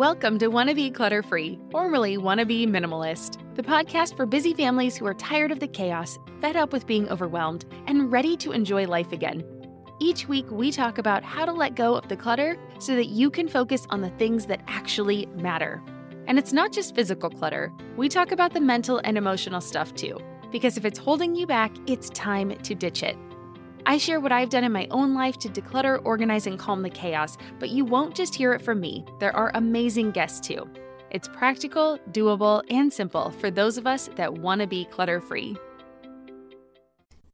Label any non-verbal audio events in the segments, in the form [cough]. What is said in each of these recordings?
Welcome to Wanna Be Clutter Free, formerly Wanna Be Minimalist, the podcast for busy families who are tired of the chaos, fed up with being overwhelmed, and ready to enjoy life again. Each week, we talk about how to let go of the clutter so that you can focus on the things that actually matter. And it's not just physical clutter, we talk about the mental and emotional stuff too, because if it's holding you back, it's time to ditch it. I share what I've done in my own life to declutter, organize, and calm the chaos, but you won't just hear it from me. There are amazing guests too. It's practical, doable, and simple for those of us that want to be clutter free.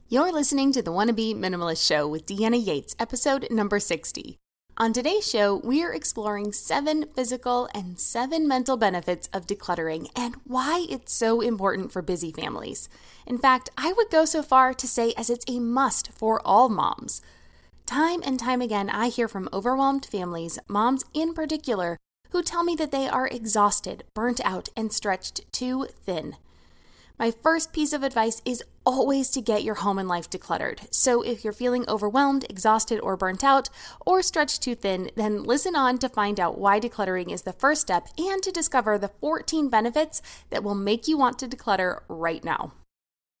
You're listening to the Wanna Minimalist Show with Deanna Yates, episode number 60. On today's show, we are exploring seven physical and seven mental benefits of decluttering and why it's so important for busy families. In fact, I would go so far to say as it's a must for all moms. Time and time again, I hear from overwhelmed families, moms in particular, who tell me that they are exhausted, burnt out, and stretched too thin. My first piece of advice is always to get your home and life decluttered. So if you're feeling overwhelmed, exhausted, or burnt out, or stretched too thin, then listen on to find out why decluttering is the first step and to discover the 14 benefits that will make you want to declutter right now.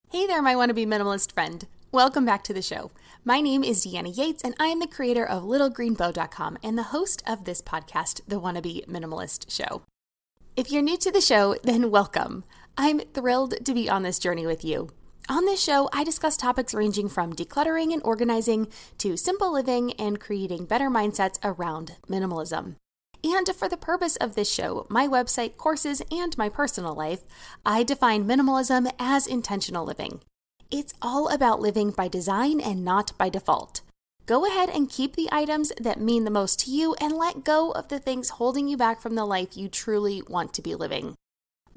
Hey there, my wannabe minimalist friend. Welcome back to the show. My name is Deanna Yates, and I am the creator of LittleGreenBow.com and the host of this podcast, The Wannabe Minimalist Show. If you're new to the show, then welcome. I'm thrilled to be on this journey with you. On this show, I discuss topics ranging from decluttering and organizing to simple living and creating better mindsets around minimalism. And for the purpose of this show, my website, courses, and my personal life, I define minimalism as intentional living. It's all about living by design and not by default. Go ahead and keep the items that mean the most to you and let go of the things holding you back from the life you truly want to be living.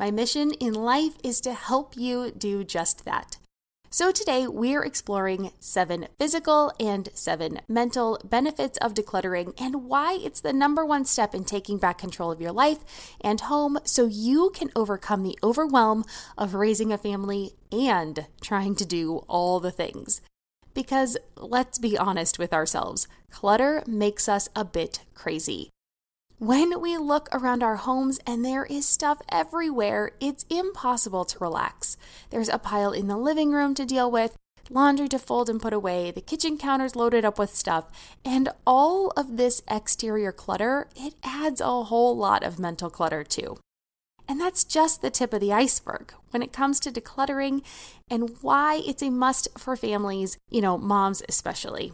My mission in life is to help you do just that. So, today we're exploring seven physical and seven mental benefits of decluttering and why it's the number one step in taking back control of your life and home so you can overcome the overwhelm of raising a family and trying to do all the things. Because let's be honest with ourselves, clutter makes us a bit crazy. When we look around our homes and there is stuff everywhere, it's impossible to relax. There's a pile in the living room to deal with, laundry to fold and put away, the kitchen counters loaded up with stuff, and all of this exterior clutter, it adds a whole lot of mental clutter too. And that's just the tip of the iceberg when it comes to decluttering and why it's a must for families, you know, moms especially.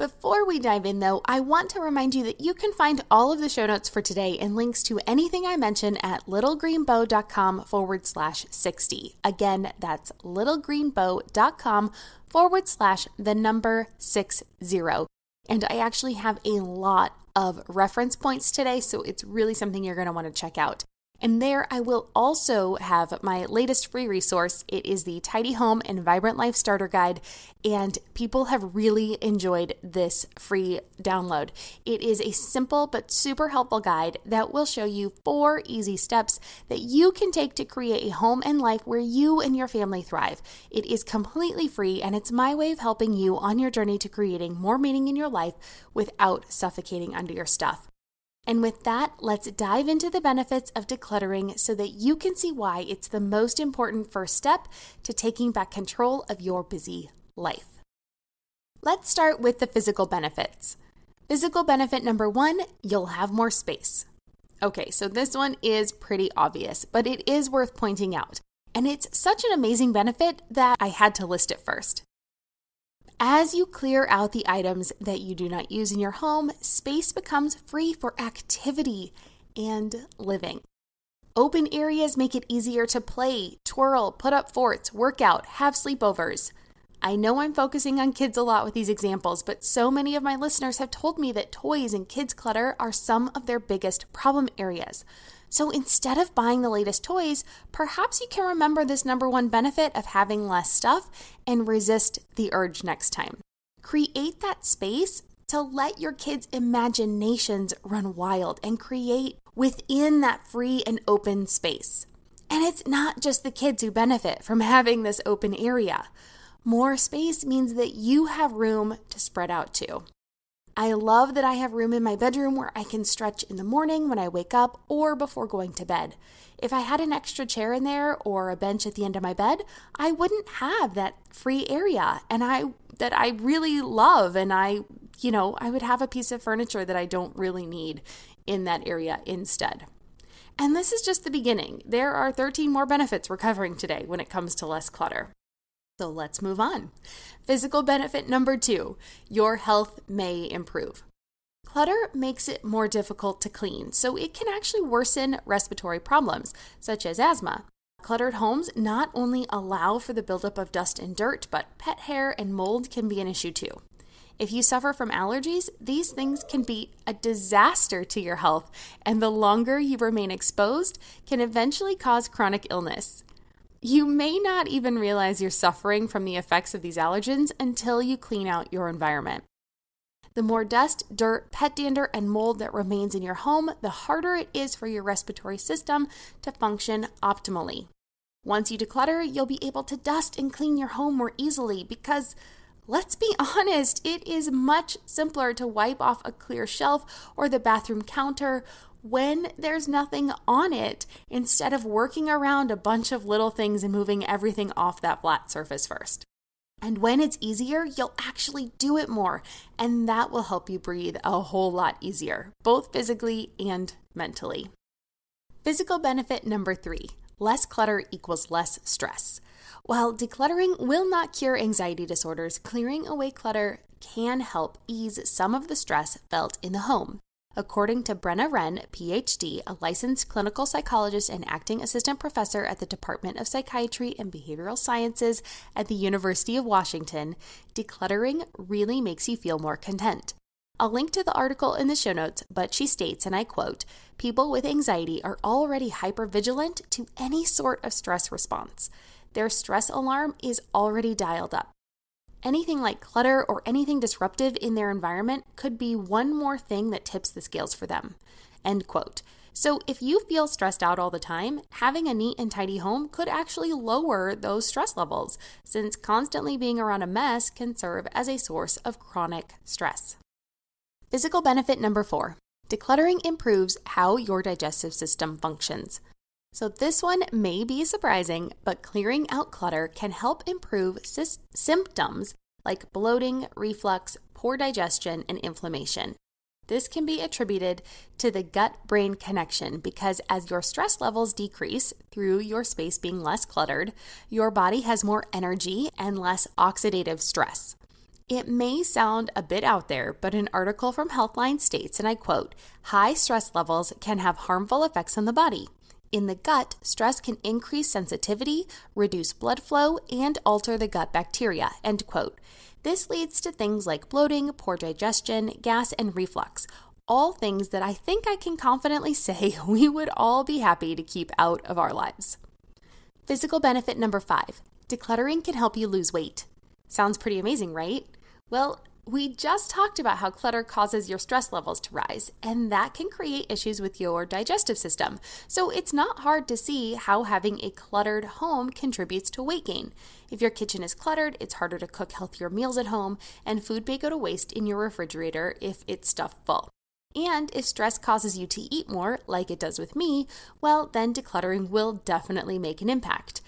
Before we dive in, though, I want to remind you that you can find all of the show notes for today and links to anything I mention at littlegreenbow.com forward slash 60. Again, that's littlegreenbow.com forward slash the number 60. And I actually have a lot of reference points today, so it's really something you're going to want to check out. And there I will also have my latest free resource. It is the Tidy Home and Vibrant Life Starter Guide, and people have really enjoyed this free download. It is a simple but super helpful guide that will show you four easy steps that you can take to create a home and life where you and your family thrive. It is completely free, and it's my way of helping you on your journey to creating more meaning in your life without suffocating under your stuff. And with that, let's dive into the benefits of decluttering so that you can see why it's the most important first step to taking back control of your busy life. Let's start with the physical benefits. Physical benefit number one you'll have more space. Okay, so this one is pretty obvious, but it is worth pointing out. And it's such an amazing benefit that I had to list it first. As you clear out the items that you do not use in your home, space becomes free for activity and living. Open areas make it easier to play, twirl, put up forts, work out, have sleepovers. I know I'm focusing on kids a lot with these examples, but so many of my listeners have told me that toys and kids' clutter are some of their biggest problem areas. So instead of buying the latest toys, perhaps you can remember this number one benefit of having less stuff and resist the urge next time. Create that space to let your kids' imaginations run wild and create within that free and open space. And it's not just the kids who benefit from [laughs] having this open area. More space means that you have room to spread out to. I love that I have room in my bedroom where I can stretch in the morning when I wake up or before going to bed. If I had an extra chair in there or a bench at the end of my bed, I wouldn't have that free area and I that I really love and I, you know, I would have a piece of furniture that I don't really need in that area instead. And this is just the beginning. There are 13 more benefits we're covering today when it comes to less clutter. So let's move on. Physical benefit number two your health may improve. Clutter makes it more difficult to clean, so it can actually worsen respiratory problems, such as asthma. Cluttered homes not only allow for the buildup of dust and dirt, but pet hair and mold can be an issue too. If you suffer from allergies, these things can be a disaster to your health, and the longer you remain exposed can eventually cause chronic illness. You may not even realize you're suffering from the effects of these allergens until you clean out your environment. The more dust, dirt, pet dander, and mold that remains in your home, the harder it is for your respiratory system to function optimally. Once you declutter, you'll be able to dust and clean your home more easily because, let's be [laughs] honest, it is much simpler to wipe off a clear shelf or the bathroom counter when there's nothing on it instead of working around a bunch of little things and moving everything off that flat surface first. And when it's easier, you'll actually do it more, and that will help you breathe a whole lot easier, both physically and mentally. Physical benefit number three less clutter equals less stress. While decluttering will not cure anxiety disorders, clearing away clutter can help ease some of the stress felt in the home. According to Brenna Renn, PhD, a licensed clinical psychologist and acting assistant professor at the Department of Psychiatry and Behavioral Sciences at the University of Washington, decluttering really makes you feel more content. I'll link to the article in the show notes, but she states, and I quote, People with anxiety are already hypervigilant to any sort of stress response. Their stress alarm is already dialed up. Anything like clutter or anything disruptive in their environment could be one more thing that tips the scales for them. End quote. So, if you feel stressed out all the time, having a neat and tidy home could actually lower those stress levels, since constantly being around a mess can serve as a source of chronic stress. Physical benefit number four decluttering improves how your digestive system functions. So, this one may be surprising, but clearing out clutter can help improve sy- symptoms like bloating, reflux, poor digestion, and inflammation. This can be attributed to the gut brain connection because as your stress levels decrease through your space being less cluttered, your body has more energy and less oxidative stress. It may sound a bit out there, but an article from Healthline states, and I quote, high stress levels can have harmful effects on the body. In the gut, stress can increase sensitivity, reduce blood flow, and alter the gut bacteria. End quote. This leads to things like bloating, poor digestion, gas, and reflux. All things that I think I can confidently [laughs] say we would all be happy to keep out of our lives. Physical benefit number five decluttering can help you lose weight. Sounds pretty amazing, right? Well, we just talked about how clutter causes your stress levels to rise, and that can create issues with your digestive system. So it's not hard to see how having a cluttered home contributes to weight gain. If your kitchen is cluttered, it's harder to cook healthier meals at home, and food may go to waste in your refrigerator if it's stuffed full. And if stress causes you to eat more, like it does with me, well, then decluttering will definitely make an impact.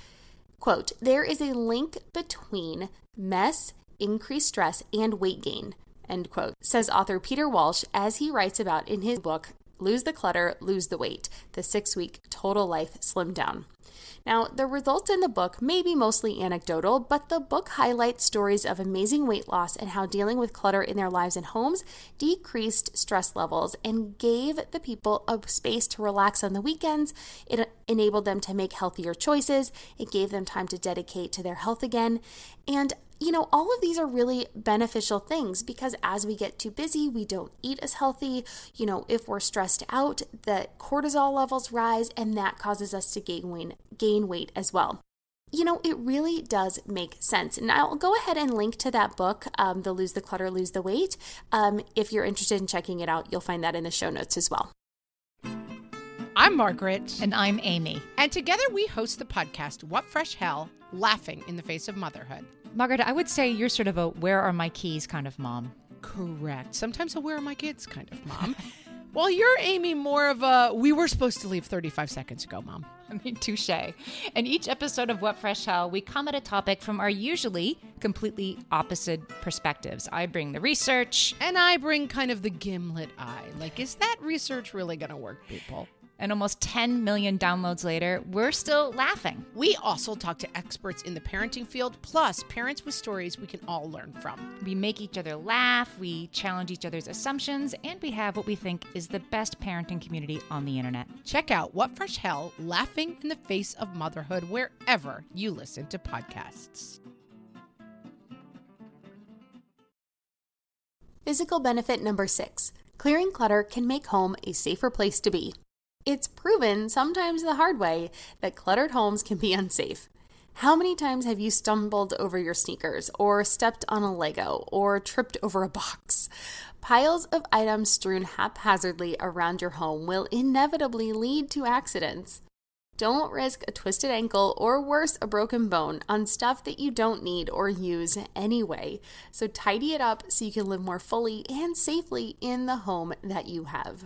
Quote, there is a link between mess increased stress and weight gain, end quote, says author Peter Walsh as he writes about in his book, Lose the Clutter, Lose the Weight, the six week total life slim down. Now, the results in the book may be mostly anecdotal, but the book highlights stories of amazing weight loss and how dealing with clutter in their lives and homes decreased stress levels and gave the people a space to relax on the weekends. It enabled them to make healthier choices. It gave them time to dedicate to their health again. And you know, all of these are really beneficial things because as we get too busy, we don't eat as healthy. You know, if we're stressed out, the cortisol levels rise and that causes us to gain weight, gain weight as well. You know, it really does make sense. And I'll go ahead and link to that book, um, The Lose the Clutter, Lose the Weight. Um, if you're interested in checking it out, you'll find that in the show notes as well. I'm Margaret. And I'm Amy. And together we host the podcast, What Fresh Hell Laughing in the Face of Motherhood. Margaret, I would say you're sort of a where are my keys kind of mom. Correct. Sometimes I'll are my kids kind of mom. [laughs] While you're Amy more of a we were supposed to leave 35 seconds ago, mom. [laughs] I mean, touche. In each episode of What Fresh Hell, we come at a topic from our usually completely opposite perspectives. I bring the research, And I bring kind of the gimlet eye. Like, is that research really going to work, people? And almost 10 million downloads later, we're still laughing. We also talk to experts in the parenting field, plus parents with stories we can all learn from. We make each other laugh, we challenge each other's assumptions, and we have what we think is the best parenting community on the internet. Check out What Fresh Hell Laughing in the Face of Motherhood wherever you listen to podcasts. Physical benefit number six clearing clutter can make home a safer place to be. It's proven, sometimes the hard way, that cluttered homes can be [laughs] unsafe. How many times have you stumbled over your sneakers, or stepped on a Lego, or tripped over a box? Piles of items strewn haphazardly around your home will inevitably lead to accidents. Don't risk a twisted ankle or worse, a broken bone on stuff that you don't need or use anyway. So tidy it up so you can live more fully and safely in the home that you have.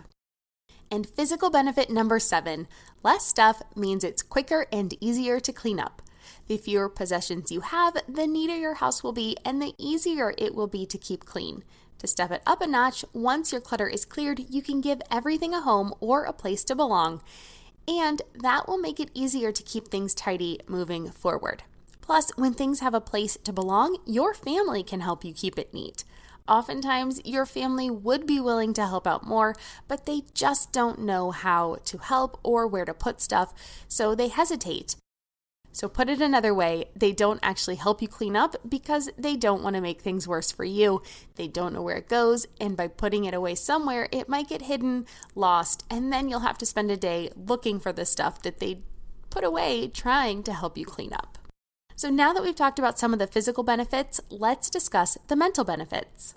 And physical benefit number seven less stuff means it's quicker and easier to clean up. The fewer possessions you have, the neater your house will be, and the easier it will be to keep clean. To step it up a notch, once your clutter is cleared, you can give everything a home or a place to belong. And that will make it easier to keep things tidy moving forward. Plus, when things have a place to belong, your family can help you keep it neat. Oftentimes, your family would be willing to help out more, but they just don't know how to help or where to put stuff, so they hesitate. So, put it another way, they don't actually help you clean up because they don't want to make things worse for you. They don't know where it goes, and by putting it away somewhere, it might get hidden, lost, and then you'll have to spend a day looking for the stuff that they put away trying to help you clean up. So, now that we've talked about some of the physical benefits, let's discuss the mental benefits.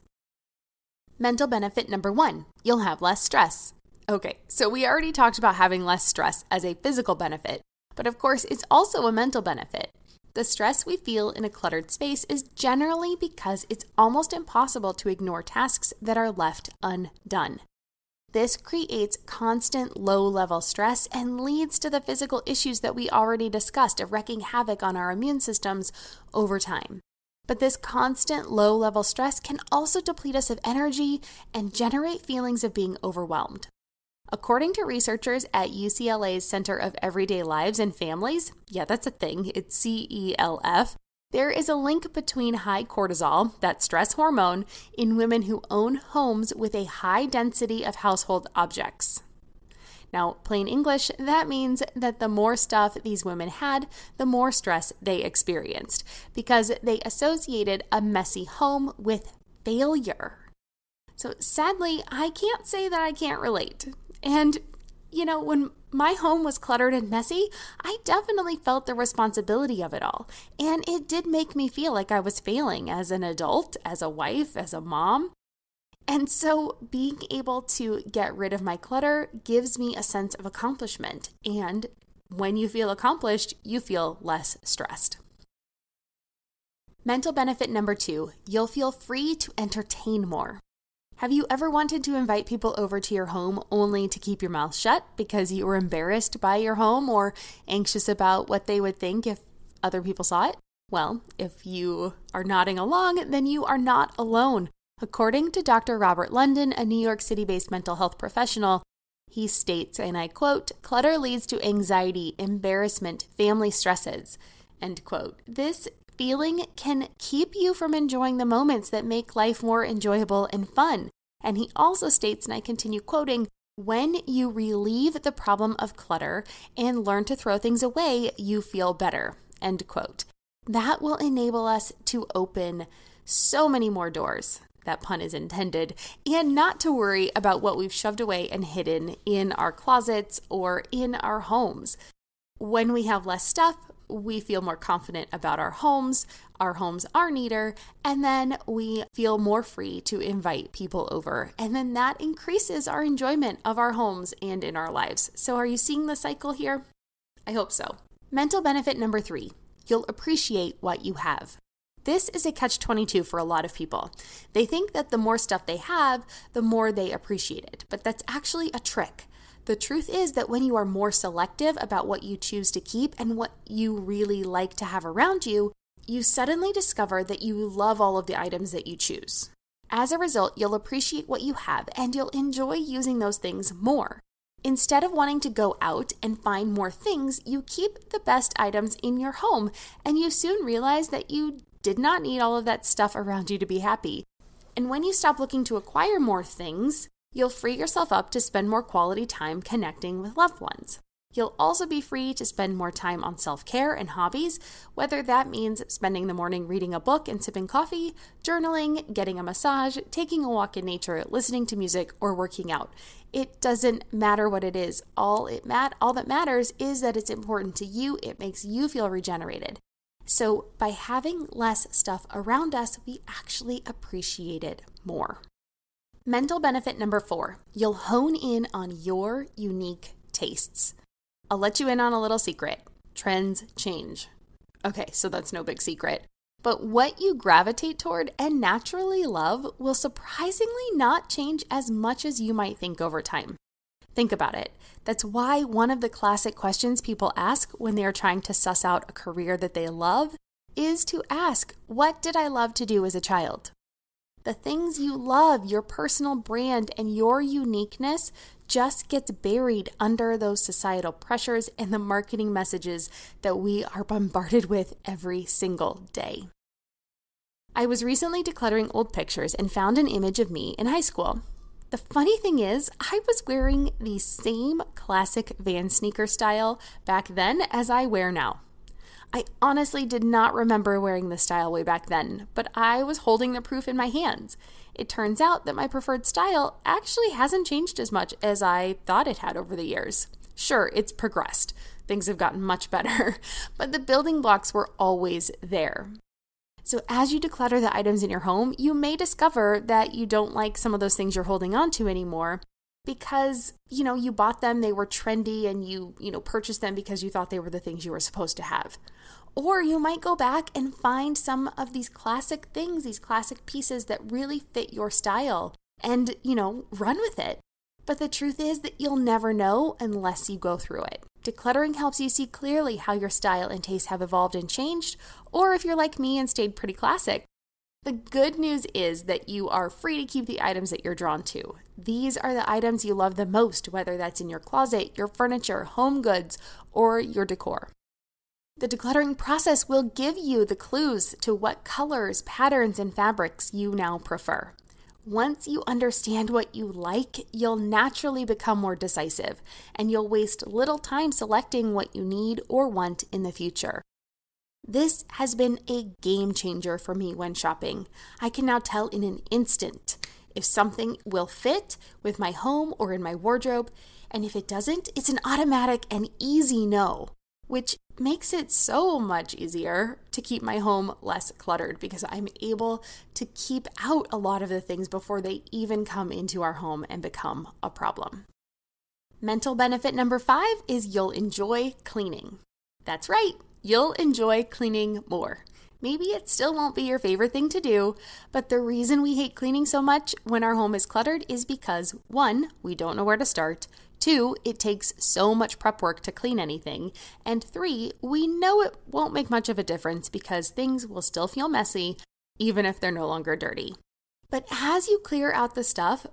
Mental benefit number one you'll have less stress. Okay, so we already talked about having less stress as a physical benefit, but of course, it's also a mental benefit. The stress we feel in a cluttered space is generally because it's almost impossible to ignore tasks that are left undone. This creates constant low level stress and leads to the physical issues that we already discussed of wreaking havoc on our immune systems over time. But this constant low level stress can also deplete us of energy and generate feelings of being overwhelmed. According to researchers at UCLA's Center of Everyday Lives and Families, yeah, that's a thing, it's CELF, there is a link between high cortisol, that stress hormone, in women who own homes with a high density of household objects. Now, plain English, that means that the more stuff these women had, the more stress they experienced because they associated a messy home with failure. So, sadly, I can't say that I can't relate. And, you know, when my home was cluttered and messy, I definitely felt the responsibility of it all. And it did make me feel like I was failing as an adult, as a wife, as a mom. And so being able to get rid of my clutter gives me a sense of accomplishment. And when you feel accomplished, you feel less stressed. Mental benefit number two you'll feel free to entertain more. Have you ever wanted to invite people over to your home only to keep your mouth shut because you were embarrassed by your home or anxious about what they would think if other people saw it? Well, if you are nodding along, then you are not alone. According to Dr. Robert London, a New York City based mental health professional, he states, and I quote, clutter leads to anxiety, embarrassment, family stresses, end quote. This feeling can keep you from enjoying the moments that make life more enjoyable and fun. And he also states, and I continue quoting, when you relieve the problem of clutter and learn to throw things away, you feel better. End quote. That will enable us to open so many more doors. That pun is intended, and not to worry about what we've shoved away and hidden in our closets or in our homes. When we have less stuff, we feel more confident about our homes, our homes are neater, and then we feel more free to invite people over. And then that increases our enjoyment of our homes and in our lives. So, are you seeing the cycle here? I hope so. Mental benefit number three you'll appreciate what you have. This is a catch 22 for a lot of people. They think that the more stuff they have, the more they appreciate it, but that's actually a trick. The truth is that when you are more selective about what you choose to keep and what you really like to have around you, you suddenly discover that you love all of the items that you choose. As a result, you'll appreciate what you have and you'll enjoy using those things more. Instead of wanting to go out and find more things, you keep the best items in your home and you soon realize that you did not need all of that stuff around you to be happy. And when you stop looking to acquire more things, you'll free yourself up to spend more quality time connecting with loved ones. You'll also be free to spend more time on self care and hobbies, whether that means spending the morning reading a book and sipping coffee, journaling, getting a massage, taking a walk in nature, listening to music, or working out. It doesn't matter what it is. All it mat- all that matters is that it's important to you. It makes you feel regenerated. So, by having less stuff around us, we actually appreciate it more. Mental benefit number four you'll hone in on your unique tastes. I'll let you in on a little secret trends change. Okay, so that's no big secret. But what you gravitate toward and naturally love will surprisingly not change as much as you might think over time. Think about it. That's why one of the classic questions people ask when they are trying to suss out a career that they love is to ask, What did I love to do as a child? The things you love, your personal brand, and your uniqueness just gets buried under those societal pressures and the marketing messages that we are bombarded with every single day. I was recently decluttering old pictures and found an image of me in high school. The funny thing is, I was wearing the same classic van sneaker style back then as I wear now. I honestly did not remember wearing this style way back then, but I was holding the proof in my hands. It turns out that my preferred style actually hasn't changed as much as I thought it had over the years. Sure, it's progressed. Things have gotten much better, [laughs] but the building blocks were always there. So, as you declutter the items in your home, you may discover that you don't like some of those things you're holding on to anymore because, you know, you bought them, they were trendy, and you, you know, purchased them because you thought they were the things you were supposed to have. Or you might go back and find some of these classic things, these classic pieces that really fit your style and, you know, run with it. But the truth is that you'll never know unless you go through it. Decluttering helps you see clearly how your style and taste have evolved and changed, or if you're like me and stayed pretty classic. The good news is that you are free to keep the items that you're drawn to. These are the items you love the most, whether that's in your closet, your furniture, home goods, or your decor. The decluttering process will give you the clues to what colors, patterns, and fabrics you now prefer. Once you understand what you like, you'll naturally become more decisive and you'll waste little time selecting what you need or want in the future. This has been a game changer for me when shopping. I can now tell in an instant if something will fit with my home or in my wardrobe, and if it doesn't, it's an automatic and easy no which makes it so much easier to keep my home less cluttered because I'm able to keep out a lot of the things before they even come into our home and become a problem. Mental benefit number five is you'll enjoy cleaning. That's right, you'll enjoy cleaning more. Maybe it still won't be your favorite thing to do, but the reason we hate cleaning so much when our home is cluttered is because one, we don't know where to start, Two, it takes so much prep work to clean anything. And three, we know it won't make much of a difference because things will still feel messy even if they're no longer dirty. But as you clear out the stuff,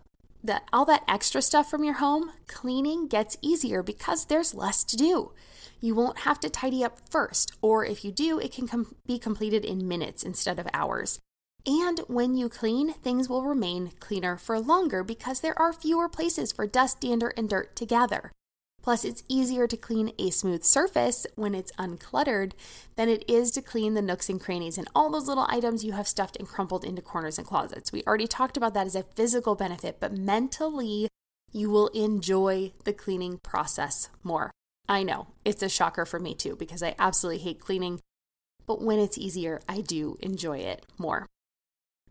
that all that extra stuff from your home, cleaning gets easier because there's less to do. You won't have to tidy up first, or if you do, it can com- be completed in minutes instead of hours. And when you clean, things will remain cleaner for longer because there are fewer places for dust, dander, and dirt to gather. Plus, it's easier to clean a smooth surface when it's uncluttered than it is to clean the nooks and crannies and all those little items you have stuffed and crumpled into corners and closets. We already talked about that as a physical benefit, but mentally, you will enjoy the cleaning process more. I know it's a shocker for me too because I absolutely hate cleaning, but when it's easier, I do enjoy it more.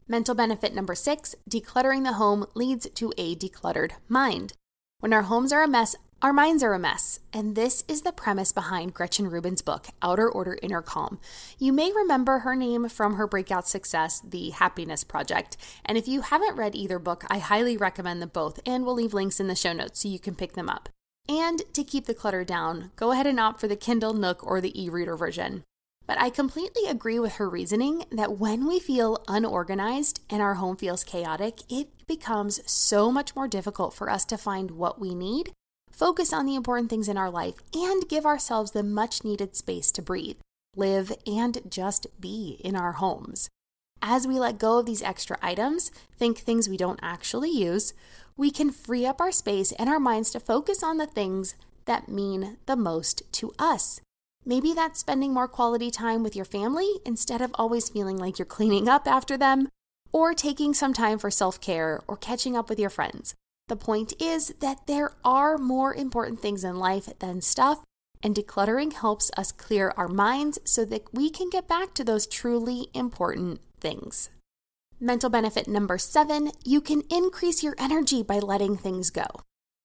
Mental benefit number six decluttering the home leads to a decluttered mind. When our homes are a mess, Our minds are a mess, and this is the premise behind Gretchen Rubin's book, Outer Order Inner Calm. You may remember her name from her breakout success, The Happiness Project. And if you haven't read either book, I highly recommend them both, and we'll leave links in the show notes so you can pick them up. And to keep the clutter down, go ahead and opt for the Kindle, Nook, or the e reader version. But I completely agree with her reasoning that when we feel unorganized and our home feels chaotic, it becomes so much more difficult for us to find what we need, focus on the important things in our life, and give ourselves the much needed space to breathe, live, and just be in our homes. As we let go of these extra items, think things we don't actually use, we can free up our space and our minds to focus on the things that mean the most to us. Maybe that's spending more quality time with your family instead of always feeling like you're cleaning up after them, or taking some time for self care or catching up with your friends. The point is that there are more important things in life than stuff, and decluttering helps us clear our minds so that we can get back to those truly important things. Mental benefit number seven you can increase your energy by letting things go.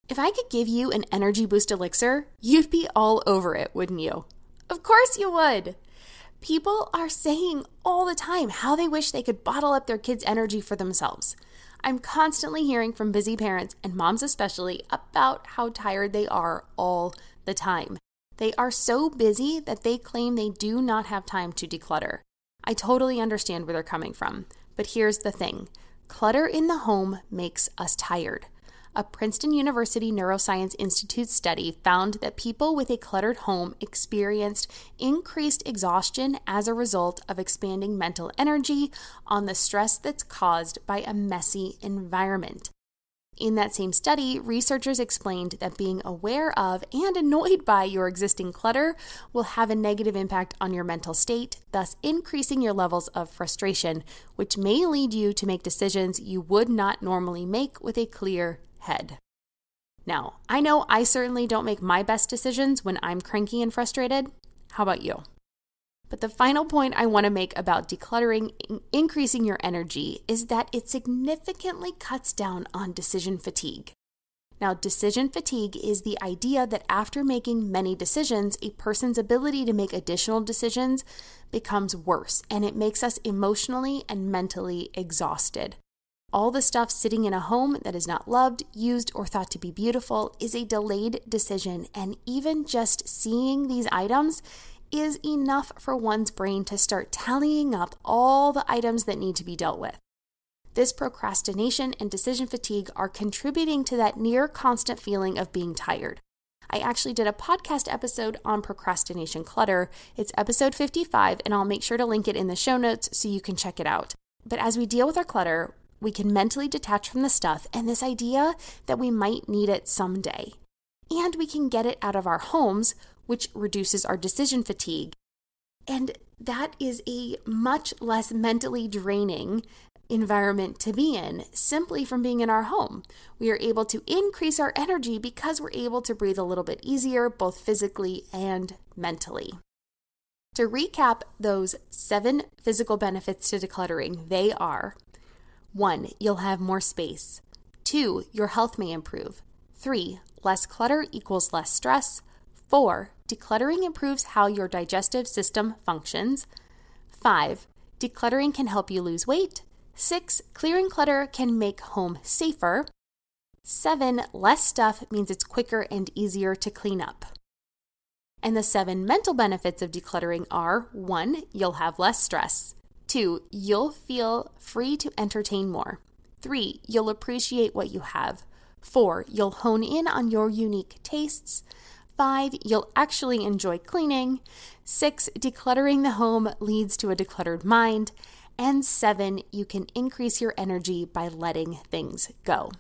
If I could give you an energy boost elixir, you'd be all over it, wouldn't you? Of course you would. People are saying all the time how they wish they could bottle up their kids' energy for themselves. I'm constantly hearing from busy parents, and moms especially, about how tired they are all the time. They are so busy that they claim they do not have time to declutter. I totally understand where they're coming from, but here's the thing. Clutter in the home makes us tired. A Princeton University Neuroscience Institute study found that people with a cluttered home experienced increased exhaustion as a result of expanding mental energy on the stress that's caused by a messy environment. In that same study, researchers explained that being aware of and annoyed by your existing clutter will have a negative impact on your mental state, thus increasing your levels of frustration, which may lead you to make decisions you would not normally make with a clear head. Now, I know I certainly don't make my best decisions when I'm cranky and frustrated. How about you? But the final point I want to make about decluttering, increasing your energy, is that it significantly cuts down on decision fatigue. Now, decision fatigue is the idea that after making many decisions, a person's ability to make additional decisions becomes worse and it makes us emotionally and mentally exhausted. All the stuff sitting in a home that is not loved, used, or thought to be beautiful is a delayed decision, and even just seeing these items is enough for one's brain to start tallying up all the items that need to be dealt with. This procrastination and decision fatigue are contributing to that near constant feeling of being tired. I actually did a podcast episode on procrastination clutter. It's episode 55, and I'll make sure to link it in the show notes so you can check it out. But as we deal with our clutter, we can mentally detach from the stuff and this idea that we might need it someday. And we can get it out of our homes, which reduces our decision fatigue. And that is a much less mentally draining environment to be in simply from being in our home. We are able to increase our energy because we're able to breathe a little bit easier, both physically and mentally. To recap those seven physical benefits to decluttering, they are one, you'll have more space. Two, your health may improve. Three, less clutter equals less stress. Four, decluttering improves how your digestive system functions. Five, decluttering can help you lose weight. Six, clearing clutter can make home safer. Seven, less stuff means it's quicker and easier to clean up. And the seven mental benefits of decluttering are one, you'll have less stress. Two, you'll feel free to entertain more. Three, you'll appreciate what you have. Four, you'll hone in on your unique tastes. Five, you'll actually enjoy cleaning. Six, decluttering the home leads to a decluttered mind. And seven, you can increase your energy by letting things go.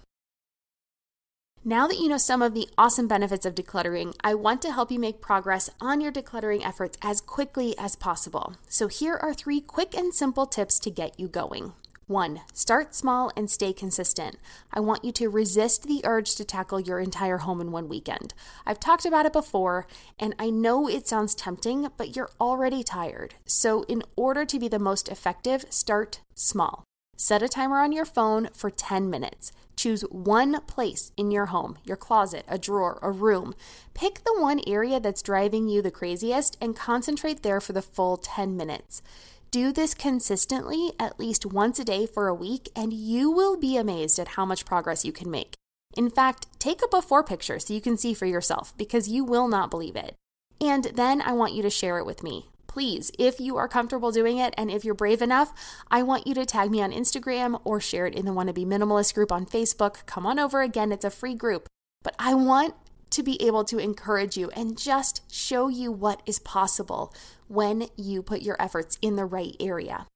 Now that you know some of the awesome benefits of decluttering, I want to help you make progress on your decluttering efforts as quickly as possible. So, here are three quick and simple tips to get you going. One, start small and stay consistent. I want you to resist the urge to tackle your entire home in one weekend. I've talked about it before, and I know it sounds tempting, but you're already tired. So, in order to be the most effective, start small. Set a timer on your phone for 10 minutes. Choose one place in your home your closet, a drawer, a room. Pick the one area that's driving you the craziest and concentrate there for the full 10 minutes. Do this consistently at least once a day for a week, and you will be amazed at how much progress you can make. In fact, take a before picture so you can see for yourself because you will not believe it. And then I want you to share it with me please, if you are comfortable doing it and if you're brave enough, I want you to tag me on Instagram or share it in the Wannabe Minimalist group on Facebook. Come on over again, it's a free group. But I want to be able to encourage you and just show you what is possible when you put your efforts in the right area.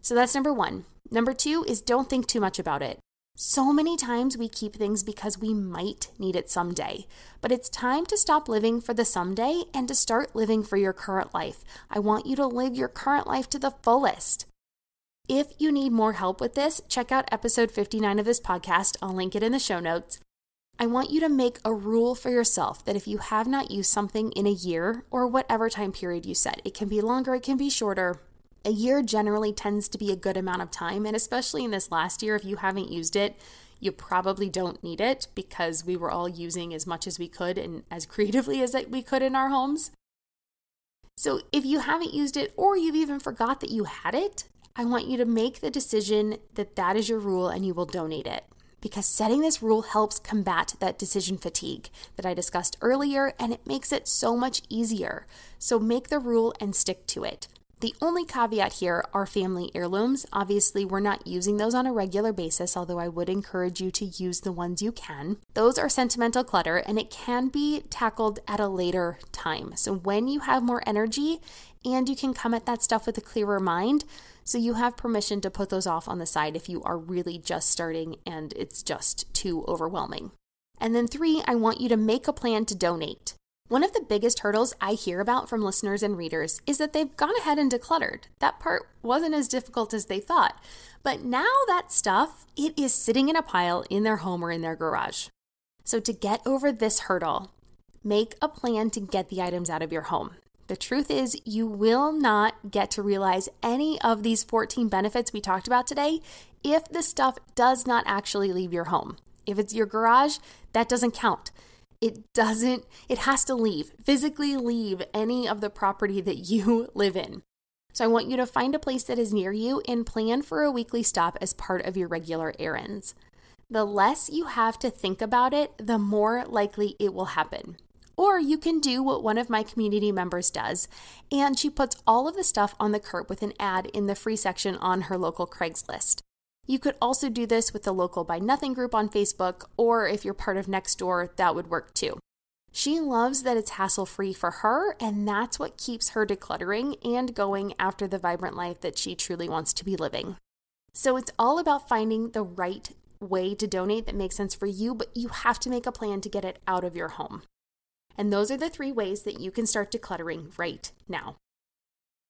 So that's number one. Number two is don't think too much about it. So many times we keep things because we might need it someday. But it's time to stop living for the someday and to start living for your current life. I want you to live your current life to the fullest. If you need more help with this, check out episode 59 of this podcast. I'll link it in the show notes. I want you to make a rule for yourself that if you have not used something in a year or whatever time period you set, it can be longer, it can be shorter, a year generally tends to be a good amount of time, and especially in this last year, if you haven't used it, you probably don't need it because we were all using as much as we could and as creatively as we could in our homes. So if you haven't used it or you've even forgot that you had it, I want you to make the decision that that is your rule and you will donate it. Because setting this rule helps combat that decision fatigue that I discussed earlier and it makes it so much easier. So make the rule and stick to it. The only caveat here are family heirlooms. Obviously, we're not using those on a regular basis, although I would encourage you to use the ones you can. Those are sentimental clutter and it can be tackled at a later time. So, when you have more energy and you can come at that stuff with a clearer mind, so you have permission to put those off on the side if you are really just starting and it's just too overwhelming. And then, three, I want you to make a plan to donate. One of the biggest hurdles I hear about from listeners and readers is that they've gone ahead and decluttered. That part wasn't as difficult as they thought. But now that stuff, it is sitting in a pile in their home or in their garage. So to get over this hurdle, make a plan to get the items out of your home. The truth is, you will not get to realize any of these 14 benefits we talked about today if the stuff does not actually leave your home. If it's your garage, that doesn't count it doesn't, it has to leave, physically leave any of the property [laughs] that you live in. So I want you to find a place that is near you and plan for a weekly stop as part of your regular errands. The less you have to think about it, the more likely it will happen. Or you can do what one of my community members does, and she puts all of the stuff on the curb with an ad in the free section on her local Craigslist. You could also do this with the local Buy Nothing group on Facebook, or if you're part of Nextdoor, that would work too. She loves that it's hassle free for her, and that's what keeps her decluttering and going after the vibrant life that she truly wants to be living. So it's all about finding the right way to donate that makes sense for you, but you have to make a plan to get it out of your home. And those are the three ways that you can start decluttering right now.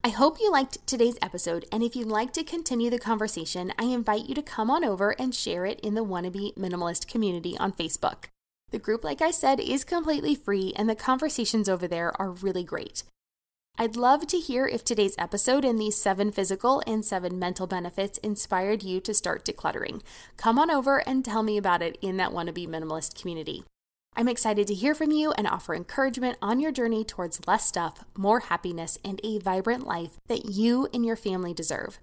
I hope you liked today's episode, and if you'd like to continue the conversation, I invite you to come on over and share it in the Wannabe Minimalist community on Facebook. The group, like I said, is completely free, and the conversations over there are really great. I'd love to hear if today's episode and these seven physical and seven mental benefits inspired you to start decluttering. Come on over and tell me about it in that Wannabe Minimalist community. I'm excited to hear from you and offer encouragement on your journey towards less stuff, more happiness, and a vibrant life that you and your family deserve.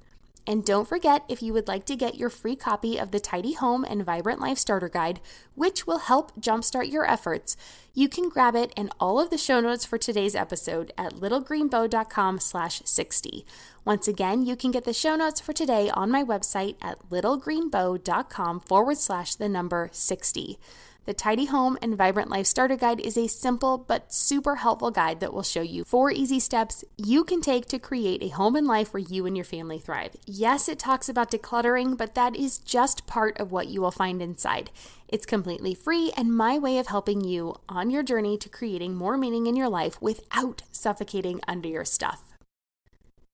And don't forget if you would like to get your free copy of the Tidy Home and Vibrant Life Starter Guide, which will help jumpstart your efforts, you can grab it and all of the show notes for today's episode at littlegreenbow.com slash 60. Once again, you can get the show notes for today on my website at littlegreenbow.com forward slash the number 60. The Tidy Home and Vibrant Life Starter Guide is a simple but super helpful guide that will show you four easy steps you can take to create a home and life where you and your family thrive. Yes, it talks about decluttering, but that is just part of what you will find inside. It's completely free and my way of helping you on your journey to creating more meaning in your life without suffocating under your stuff.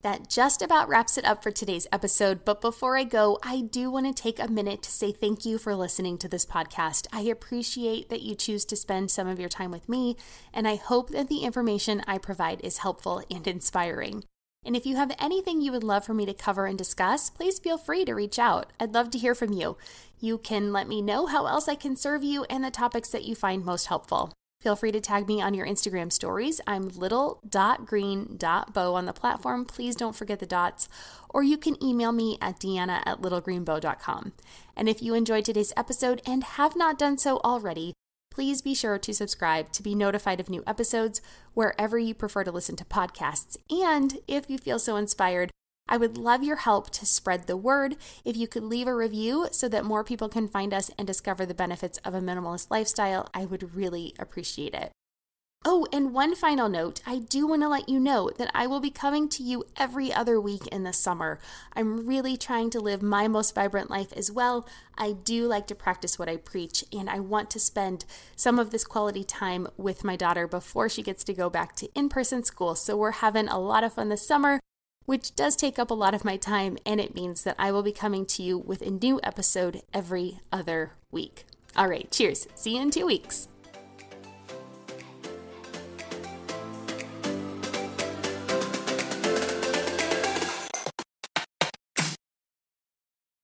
That just about wraps it up for today's episode. But before I go, I do want to take a minute to say thank you for listening to this podcast. I appreciate that you choose to spend some of your time with me, and I hope that the information I provide is helpful and inspiring. And if you have anything you would love for me to cover and discuss, please feel free to reach out. I'd love to hear from you. You can let me know how else I can serve you and the topics that you find most helpful. Feel free to tag me on your Instagram stories. I'm little.green.bow on the platform. Please don't forget the dots. Or you can email me at deanna at littlegreenbow.com. And if you enjoyed today's episode and have not done so already, please be sure to subscribe to be notified of new episodes wherever you prefer to listen to podcasts. And if you feel so inspired, I would love your help to spread the word. If you could leave a review so that more people can find us and discover the benefits of a minimalist lifestyle, I would really appreciate it. Oh, and one final note I do want to let you know that I will be coming to you every other week in the summer. I'm really trying to live my most vibrant life as well. I do like to practice what I preach, and I want to spend some of this quality time with my daughter before she gets to go back to in person school. So we're having a lot of fun this summer which does take up a lot of my time, and it means that I will be coming to you with a new episode every other week. All right, cheers. See you in two weeks.